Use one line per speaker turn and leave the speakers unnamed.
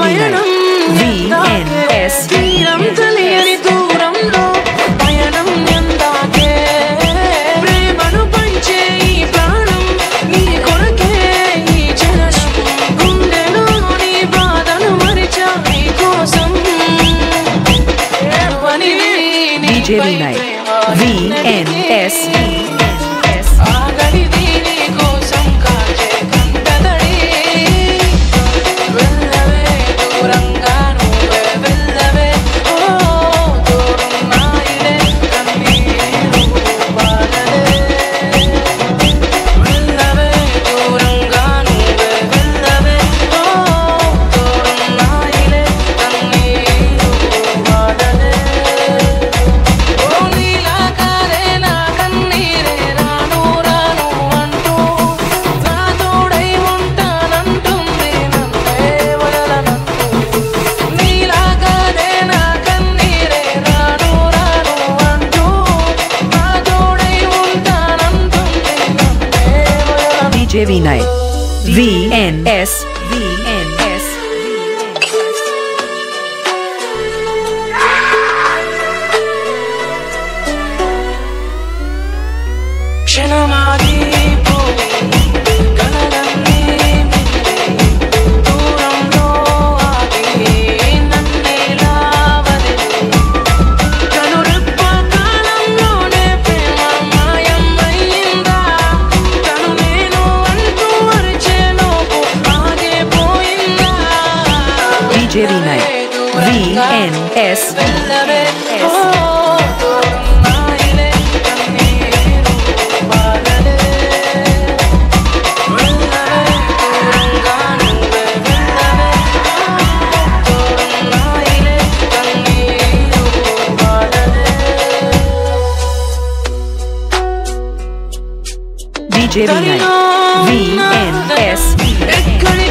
పయనం
VNS.
తీరం తెలియని దూరంలో పయనం ఎందాకే. ప్రేమను పంచే ఈ ప్రాణం నీ కొరకే ఈ జననం. గుండెలో నీ బాధను మరిచా నీ కోసం. ఏ
DJ Vinay. VNS. VNS.
N S S.
DJ
V
N S.